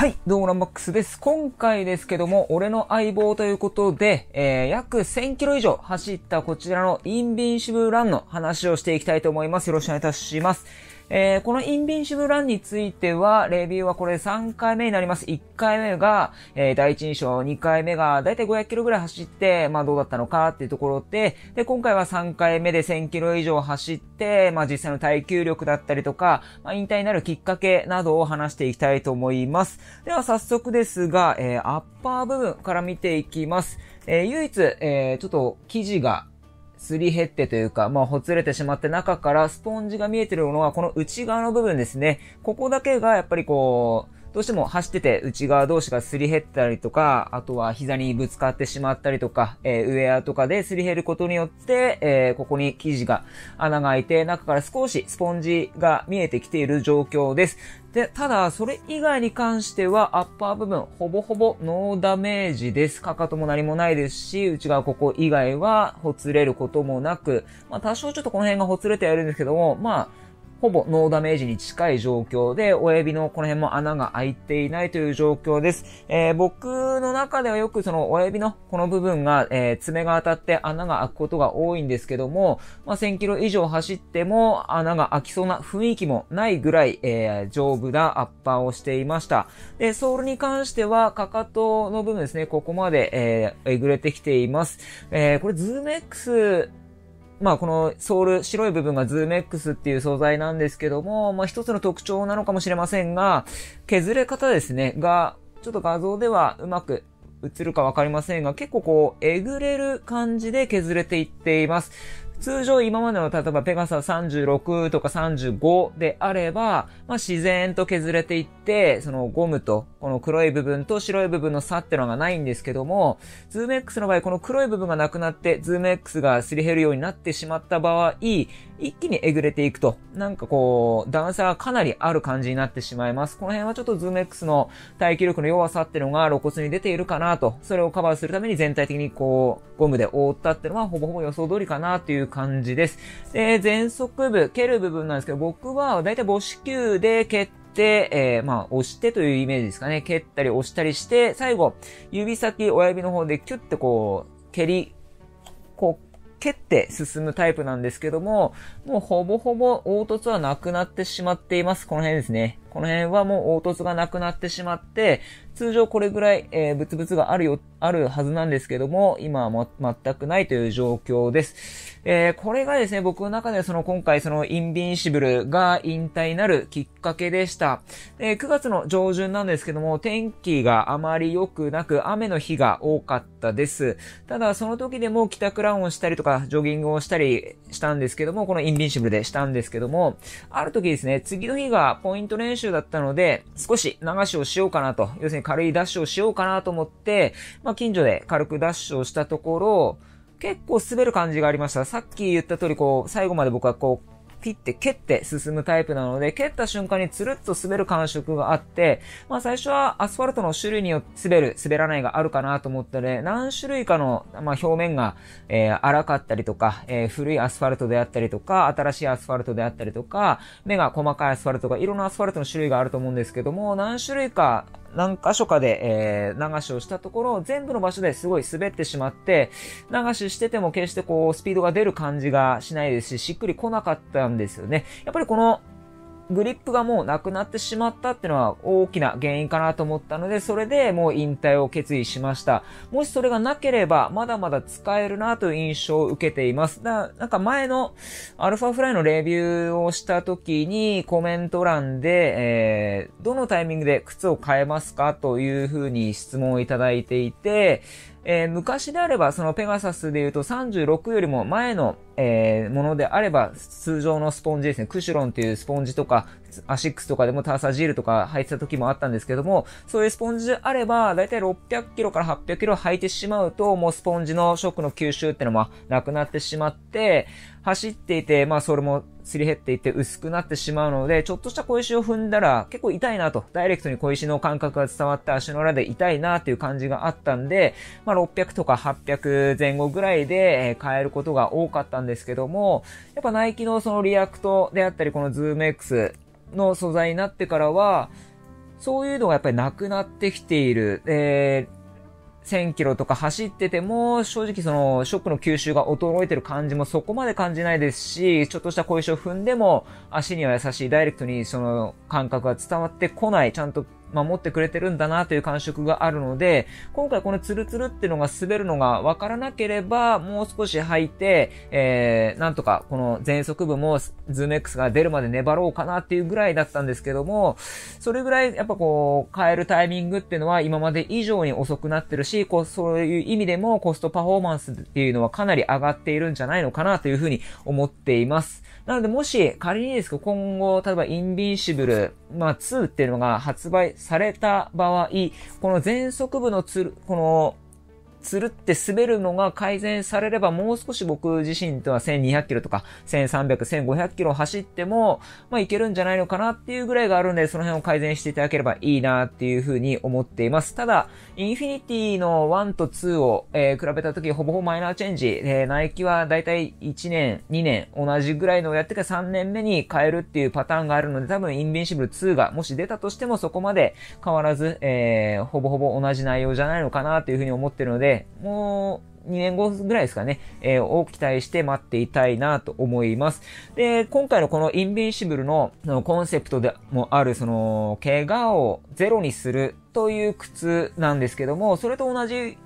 はい、どうもランマックスです。今回ですけども、俺の相棒ということで、えー、約1000キロ以上走ったこちらのインビンシブルランの話をしていきたいと思います。よろしくお願いいたします。えー、このインビンシブランについては、レビューはこれ3回目になります。1回目が、えー、第一印象、2回目が、だいたい500キロぐらい走って、まあどうだったのかっていうところで、で、今回は3回目で1000キロ以上走って、まあ実際の耐久力だったりとか、まあ引退になるきっかけなどを話していきたいと思います。では早速ですが、えー、アッパー部分から見ていきます。えー、唯一、えー、ちょっと生地がすり減ってというか、まあ、ほつれてしまって中からスポンジが見えてるものは、この内側の部分ですね。ここだけがやっぱりこう、どうしても走ってて内側同士がすり減ったりとか、あとは膝にぶつかってしまったりとか、えー、ウェアとかですり減ることによって、えー、ここに生地が穴が開いて、中から少しスポンジが見えてきている状況です。で、ただ、それ以外に関しては、アッパー部分、ほぼほぼノーダメージです。かかとも何もないですし、内側ここ以外は、ほつれることもなく、まあ、多少ちょっとこの辺がほつれてはいるんですけども、まあ、ほぼノーダメージに近い状況で、親指のこの辺も穴が開いていないという状況です。えー、僕の中ではよくその親指のこの部分が、えー、爪が当たって穴が開くことが多いんですけども、まあ、1000キロ以上走っても穴が開きそうな雰囲気もないぐらい、えー、丈夫なアッパーをしていました。で、ソールに関しては、かかとの部分ですね、ここまで、えー、えぐれてきています。えー、これズーム X まあこのソール、白い部分がズーム X っていう素材なんですけども、まあ一つの特徴なのかもしれませんが、削れ方ですね、が、ちょっと画像ではうまく映るかわかりませんが、結構こう、えぐれる感じで削れていっています。通常今までの例えばペガサス36とか35であれば、まあ、自然と削れていって、そのゴムとこの黒い部分と白い部分の差ってのがないんですけども、ズーム X の場合この黒い部分がなくなって、ズーム X がすり減るようになってしまった場合、一気にえぐれていくと、なんかこう、段差がかなりある感じになってしまいます。この辺はちょっとズーム X の耐久力の弱さっていうのが露骨に出ているかなと、それをカバーするために全体的にこう、ゴムで覆ったっていうのはほぼほぼ予想通りかなっていう感じです。で、前足部、蹴る部分なんですけど、僕はだいたい母指球で蹴って、えー、まあ、押してというイメージですかね。蹴ったり押したりして、最後、指先、親指の方でキュッてこう、蹴り、こう、蹴って進むタイプなんですけども、もうほぼほぼ凹凸はなくなってしまっています。この辺ですね。この辺はもう凹凸がなくなってしまって、通常これぐらい、えー、ブツブツがあるよ、あるはずなんですけども、今はも全くないという状況です。えー、これがですね、僕の中でその今回そのインビンシブルが引退なるきっかけでした。えー、9月の上旬なんですけども、天気があまり良くなく、雨の日が多かったです。ただ、その時でも帰宅ランをしたりとか、ジョギングをしたりしたんですけども、このインビンシブルでしたんですけども、ある時ですね、次の日がポイント練習だったので、少し流しをしようかなと、要するに軽いダッシュをしようかなと思って、まあ、近所で軽くダッシュをしたところ、結構滑る感じがありました。さっき言った通り、こう、最後まで僕はこう、ピッて蹴って進むタイプなので、蹴った瞬間につるっと滑る感触があって、まあ最初はアスファルトの種類によって滑る、滑らないがあるかなと思ったで、何種類かの、まあ表面が、えー、荒かったりとか、えー、古いアスファルトであったりとか、新しいアスファルトであったりとか、目が細かいアスファルトが、いろんなアスファルトの種類があると思うんですけども、何種類か何箇所かで、えー、流しをしたところ、全部の場所ですごい滑ってしまって、流ししてても決してこう、スピードが出る感じがしないですし、しっくり来なかったんですよね。やっぱりこの、グリップがもうなくなってしまったっていうのは大きな原因かなと思ったので、それでもう引退を決意しました。もしそれがなければ、まだまだ使えるなという印象を受けています。だなんか前のアルファフライのレビューをした時にコメント欄で、えー、どのタイミングで靴を変えますかというふうに質問をいただいていて、えー、昔であれば、そのペガサスで言うと36よりも前の、えー、ものであれば、通常のスポンジですね。クシュロンというスポンジとか、アシックスとかでもターサジールとか履いてた時もあったんですけども、そういうスポンジであれば、だいたい600キロから800キロ履いてしまうと、もうスポンジのショックの吸収ってのもなくなってしまって、走っていて、まあそれもすり減っていて薄くなってしまうので、ちょっとした小石を踏んだら結構痛いなと、ダイレクトに小石の感覚が伝わって足の裏で痛いなっていう感じがあったんで、まあ600とか800前後ぐらいで変えることが多かったんですけども、やっぱナイキのそのリアクトであったり、このズーム X の素材になってからは、そういうのがやっぱりなくなってきている。えー1000キロとか走ってても、正直その、ショックの吸収が衰えてる感じもそこまで感じないですし、ちょっとした小石を踏んでも、足には優しいダイレクトにその感覚が伝わってこない、ちゃんと守ってくれてるんだなという感触があるので、今回このツルツルっていうのが滑るのがわからなければ、もう少し履いて、えー、なんとかこの前足部もズーム X が出るまで粘ろうかなっていうぐらいだったんですけども、それぐらいやっぱこう、変えるタイミングっていうのは今まで以上に遅くなってるし、こう、そういう意味でもコストパフォーマンスっていうのはかなり上がっているんじゃないのかなというふうに思っています。なのでもし仮にですけど今後、例えばインビンシブル、まあ2っていうのが発売された場合、この前足部のつる、このつるって滑るのが改善されれば、もう少し僕自身とは1200キロとか、1300、1500キロ走っても、まあいけるんじゃないのかなっていうぐらいがあるんで、その辺を改善していただければいいなっていうふうに思っています。ただ、インフィニティの1と2を、えー、比べたとき、ほぼほぼマイナーチェンジ、えー、ナイキはだいたい1年、2年、同じぐらいのをやってから3年目に変えるっていうパターンがあるので、多分インビンシブル2がもし出たとしてもそこまで変わらず、えー、ほぼほぼ同じ内容じゃないのかなというふうに思ってるので、で、もう2年後ぐらいですかね、えー、を期待して待っていたいなと思います。で、今回のこのインビンシブルのコンセプトでもある、その、怪我をゼロにするという靴なんですけども、それと同じ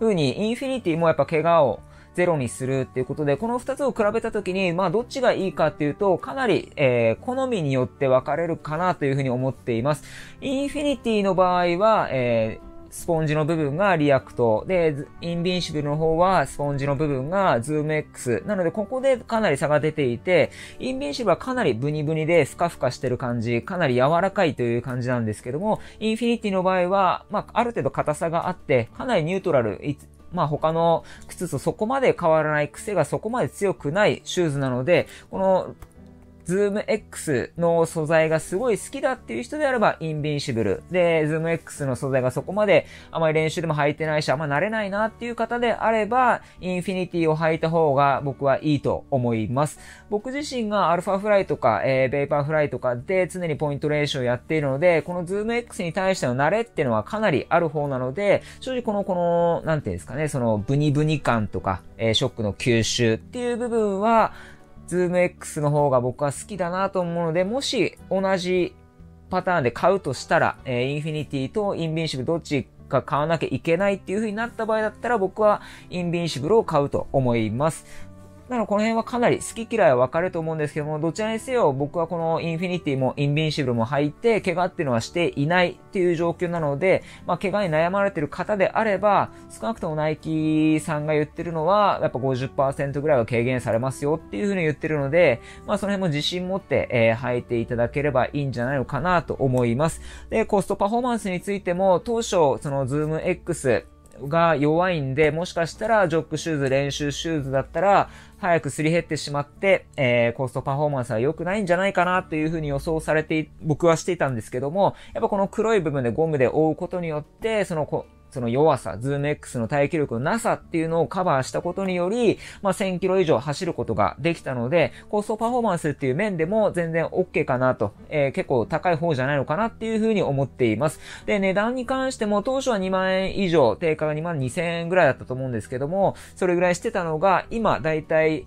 風にインフィニティもやっぱ怪我をゼロにするっていうことで、この二つを比べたときに、まあどっちがいいかっていうと、かなり、えー、好みによって分かれるかなというふうに思っています。インフィニティの場合は、えースポンジの部分がリアクト。で、インビンシブルの方はスポンジの部分がズーム X。なので、ここでかなり差が出ていて、インビンシブルはかなりブニブニでふかふかしてる感じ、かなり柔らかいという感じなんですけども、インフィニティの場合は、まあ、ある程度硬さがあって、かなりニュートラル、まあ他の靴とそこまで変わらない癖がそこまで強くないシューズなので、このズーム X の素材がすごい好きだっていう人であれば、インビンシブル。で、ズーム X の素材がそこまであまり練習でも履いてないし、あんま慣れないなっていう方であれば、インフィニティを履いた方が僕はいいと思います。僕自身がアルファフライとか、えー、ベイパーフライとかで常にポイント練習をやっているので、このズーム X に対しての慣れっていうのはかなりある方なので、正直この、この、なんていうんですかね、そのブニブニ感とか、えー、ショックの吸収っていう部分は、ズーム X の方が僕は好きだなと思うので、もし同じパターンで買うとしたら、えー、インフィニティとインビンシブルどっちか買わなきゃいけないっていう風になった場合だったら僕はインビンシブルを買うと思います。なのでこの辺はかなり好き嫌いは分かれると思うんですけども、どちらにせよ僕はこのインフィニティもインビンシブルも履いて、怪我っていうのはしていないっていう状況なので、まあ怪我に悩まれてる方であれば、少なくともナイキさんが言ってるのは、やっぱ50%ぐらいは軽減されますよっていうふうに言ってるので、まあその辺も自信持って、えー、履いていただければいいんじゃないのかなと思います。で、コストパフォーマンスについても、当初、そのズーム X、が弱いんで、もしかしたらジョグシューズ、練習シューズだったら、早くすり減ってしまって、えー、コストパフォーマンスは良くないんじゃないかなというふうに予想されて、僕はしていたんですけども、やっぱこの黒い部分でゴムで覆うことによって、そのその弱さ、ズーム X の耐久力のなさっていうのをカバーしたことにより、まあ、1000キロ以上走ることができたので、コストパフォーマンスっていう面でも全然 OK かなと、えー、結構高い方じゃないのかなっていうふうに思っています。で、値段に関しても当初は2万円以上、定価が2万2000円ぐらいだったと思うんですけども、それぐらいしてたのが、今だいたい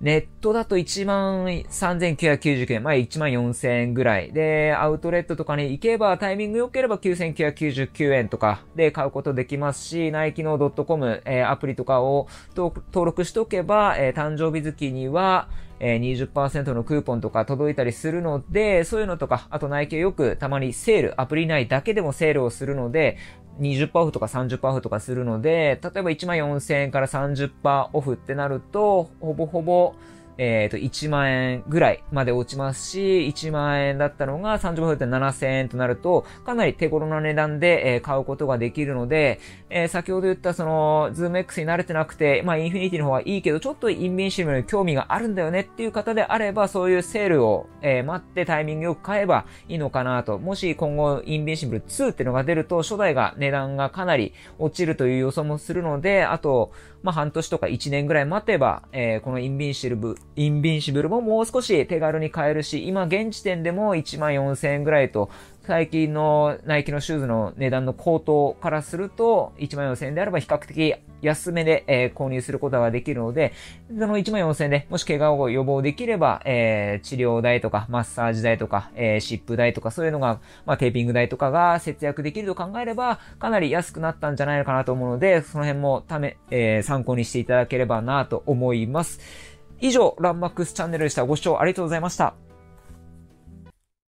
ネットだと13,999円、まあ1万4000円ぐらい。で、アウトレットとかに行けばタイミング良ければ9,999円とかで買うことできますし、ナイキの .com、えー、アプリとかを登録しておけば、えー、誕生日月には、えー、20%のクーポンとか届いたりするので、そういうのとか、あとナイキはよくたまにセール、アプリ内だけでもセールをするので、20%オフとか30%オフとかするので、例えば1万4000円から30%オフってなると、ほぼほぼ、えっ、ー、と、1万円ぐらいまで落ちますし、1万円だったのが30%で7000円となると、かなり手頃な値段で、えー、買うことができるので、えー、先ほど言ったその、ズーム X に慣れてなくて、まあ、インフィニティの方はいいけど、ちょっとインビンシブルに興味があるんだよねっていう方であれば、そういうセールを、えー、待ってタイミングよく買えばいいのかなと。もし今後、インビンシブル2っていうのが出ると、初代が値段がかなり落ちるという予想もするので、あと、まあ、半年とか1年ぐらい待てば、えー、このインビンシブル、インビンシブルももう少し手軽に買えるし、今現時点でも1万4000円ぐらいと、最近のナイキのシューズの値段の高騰からすると、1万4000円であれば比較的安めで、えー、購入することができるので、その1万4000円でもし怪我を予防できれば、えー、治療代とか、マッサージ代とか、えー、湿布代とか、そういうのが、まあ、テーピング代とかが節約できると考えれば、かなり安くなったんじゃないのかなと思うので、その辺もため、え、参考にしていただければなと思います。以上、ランマックスチャンネルでした。ご視聴ありがとうございました。